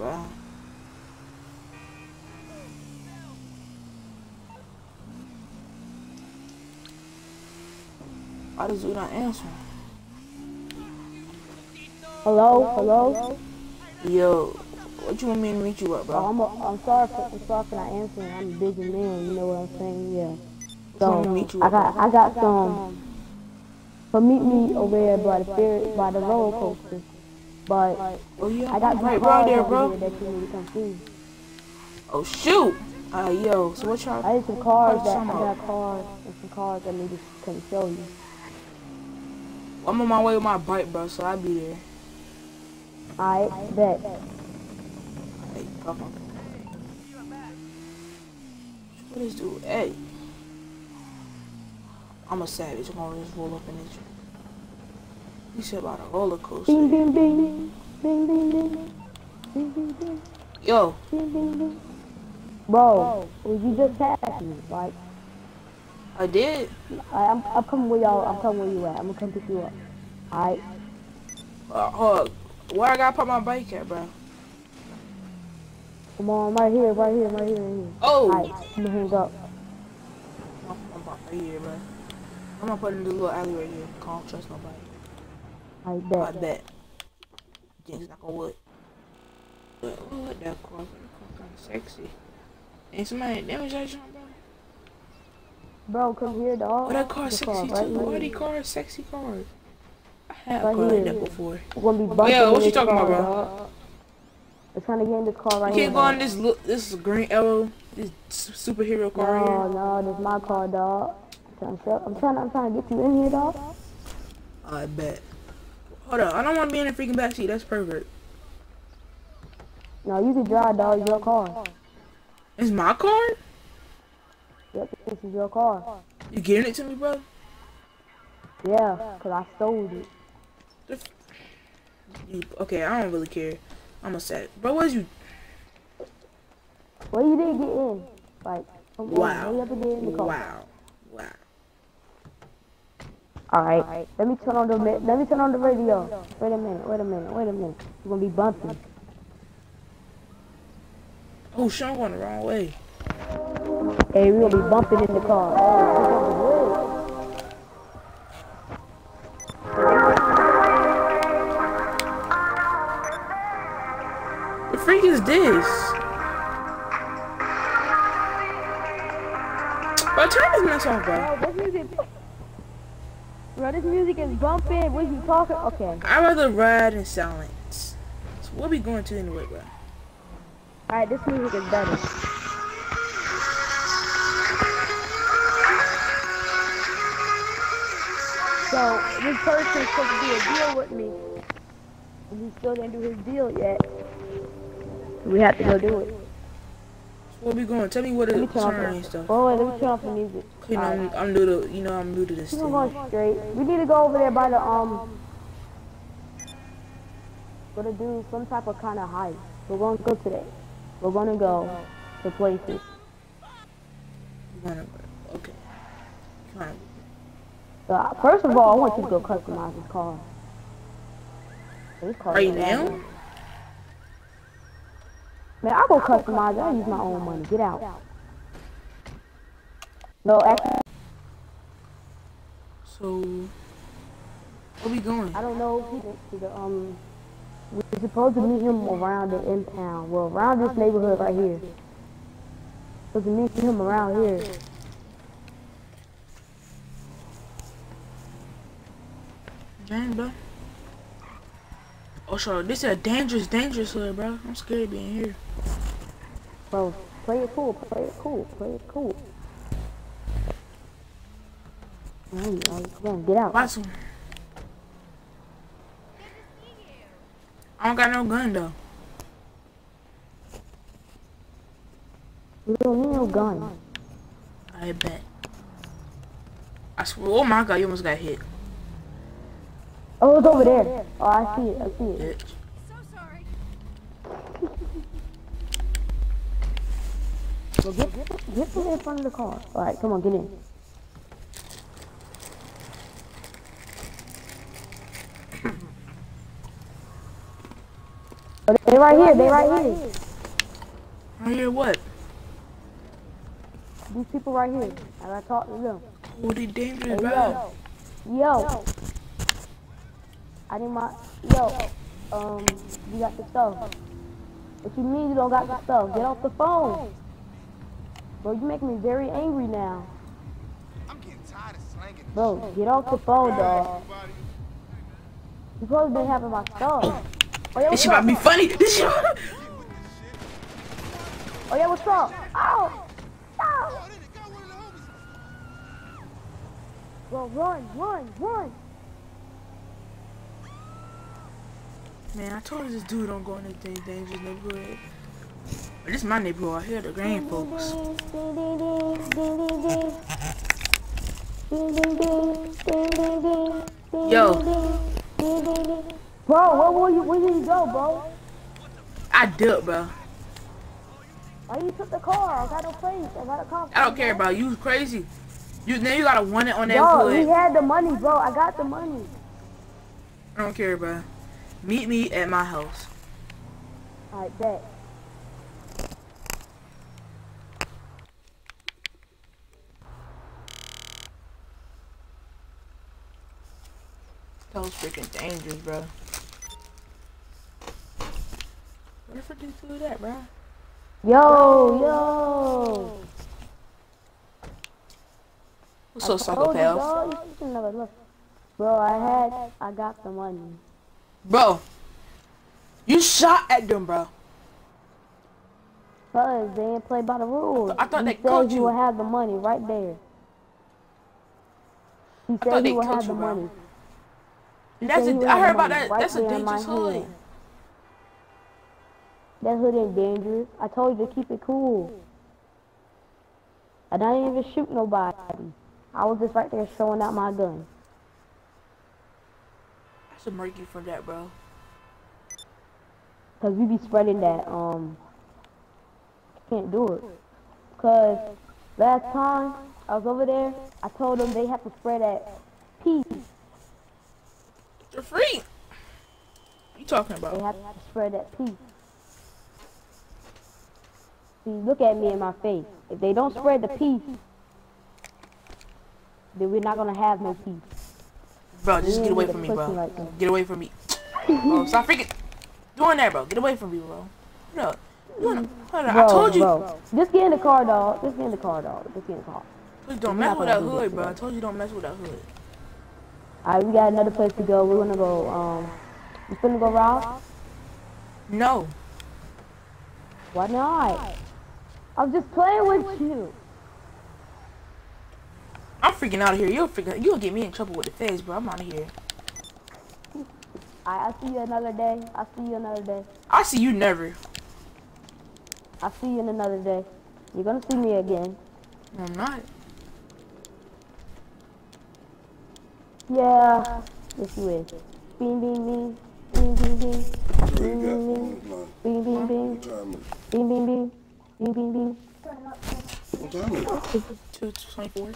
bro. Why does you not answer? Hello, hello. Yo, what you want me to meet you at, Oh. I'm, a, I'm sorry for I'm sorry for not answering. I'm a busy man. You know what I'm saying? Yeah. Me meet you I got bro? I got some. But meet me over there by the ferry by the roller coaster. But Oh yeah, I got right, cars there, bro. that you need to come see. Oh shoot! Uh, yo, so what y'all? I had some cars that I got cars and some cars that need to come show you. I'm on my way with my bike, bro, so I'll be there. Alright, bet. Hey, come on. What is dude? Hey. I'm a savage. I'm gonna just roll up in this. You said about a roller coaster. Bing bing bing. Bing bing bing. Bing bing bing. Yo, Bing bing bing. Bro, well, you just passed me. Like, I did. I, I'm, I'm coming where y'all. I'm coming where you at. I'm gonna come pick you up. Alright. Uh, hold up. Where I gotta put my bike at, bro? Come on, right here, right here, right here, right here. Oh! Alright, I'm gonna hang up. I'm, I'm right here, bro. I'm gonna put it in the little alley right here. Can't trust nobody. I I bet. bet. Jinx knock on wood. What that car? That car kinda sexy. Ain't somebody damage that jump, bro? Bro, come here, dog. Oh, that car sexy car too. right here. these sexy car? I had Right a car like that before. We're gonna be bumping yeah, what you talking car, about, bro? dog. We're trying to get in this car right You here. can't go on this look. This green arrow. This superhero car No, here. no, this my car, dog. I'm trying, to I'm trying, I'm trying to get you in here, dog. I bet. Hold up, I don't want to be in the freaking backseat. That's perfect. No, you can drive, dog. It's your car. It's my car. Yep, this is your car. You giving it to me, bro? Yeah, cause I stole it. You, okay, I don't really care. I'm a sad. Bro, what's you? Well, you didn't get in. Like, come on, Wow. hurry up and get in the car. Wow. Wow. All right. Let me turn on the let me turn on the radio. Wait a minute. Wait a minute. Wait a minute. We're gonna be bumping. Oh, I'm going the wrong way. Hey, we're gonna be bumping in the car. Oh, The freak is this? Bro, turn this mess off, bro. Bro, this music. Bro, this music is bumping. What you talking? Okay. I'd rather ride in silence. So what we going to anyway, bro? All right. This music is better. So this person's supposed to do a deal with me, and he still didn't do his deal yet. We have to go do it. So what we going? Tell me what Let me it turn off turn the. and stuff. Oh wait, let me turn off the music. You know, I'm, I'm new to, you know, I'm new to this We're going straight. We need to go over there by the um. We're Gonna do some type of kind of hike. We're gonna go today. We're gonna go to places. Wanna- Okay. Come on. So, uh, first of all, I want you to go customize this car. This car Right now? bad. Man, I go customize it. I use my own money. Get out. No, actually, So, where we going? I don't know if he went to the um. We're supposed to meet him around the impound. Well, around this neighborhood right here. Supposed to meet him around here. Dang, bro. Oh, sure. This is a dangerous, dangerous hood, bro. I'm scared of being here. Bro, play it cool. Play it cool. Play it cool. Hey, come on, get out. Watch him. I don't got no gun, though. You don't need no gun. I bet. I swear. Oh, my God. You almost got hit, Oh, it's over there. Oh, I see it. I see it. So sorry. Well, get, get, get from in front of the car. All right, come on, get in. Oh, they right here. They're right here. I hear what? These people right here. I gotta talk to them. Oh, they dangerous, Hey, bro. yo. Yo. I need my. Yo. Um, you got the stuff. What you mean you don't got the stuff? Get off the phone. Bro, you make me very angry now. I'm getting tired of slanging Bro, get off the phone, dog. You probably to be having my stuff. Oh yeah, This what's shit about up? to be funny. This shit. get with this shit. Oh yeah, what's up? Ow! Ow! Oh, they done got one of the homies. Bro, run, run, run. Man, I told this dude don't go in this dangerous neighborhood. This is my neighborhood. I hear the grand folks. Yo. Bro, where will you where did you go, bro? I dipped, bro. Why you took the car? I got no place. I got a car. I don't care about you. Crazy. You now you gotta want it on that Bro, he hood. had the money, bro. I got the money. I don't care, bro. Meet me at my house. Alright, bet. That was freaking dangerous, bro. What if I do do that, bro? Yo, yo. What's so I told you, psychopath? dog, you should never look. Bro, I had, I got the money. Bro, you shot at them, bro. Cause they didn't play by the rules. I thought he they said caught he you. would have the money right there. He thought said he would have you, the bro. money. He That's he a, would I heard about that. right That's a dangerous hood. hand. That hood ain't dangerous. I told you to keep it cool. And I didn't even shoot nobody. I was just right there showing out my gun. Murk you for that, bro. Cause we be spreading that, um, can't do it. Cause last time I was over there, I told them they have to spread that peace. You're free. What you talking about? They have to spread that peace. See, look at me in my face. If they don't spread the peace, then we're not gonna have no peace. Bro, just get away from me, bro. Get away from me. bro, stop freaking doing that, bro. Get away from me, bro. No. Hold on. Hold on. I told you. Bro, just get in the car, dog. Just get in the car, dog. Just get in the car. Please don't We're mess with that hood, this, bro. I told you don't mess with that hood. Alright, we got another place to go. We're gonna go, um, you finna go rob? No. Why not? I was just playing with you. I'm freaking out of here. You'll freaking you'll get me in trouble with the feds, bro. I'm out of here. I I see you another day. I'll see you another day. I see you never. I'll see you in another day. You're gonna see me again. I'm not. Yeah. Yes, you is. Bing, bing, bing. Bing, bing, bing. What Bing, you got bing, on bing. the line? Bing, bing, bing. What time is it? Bing, bing, bing. Bing, bing, bing. What time is it? Two twenty four.